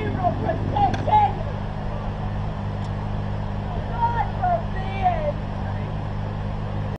we will protect.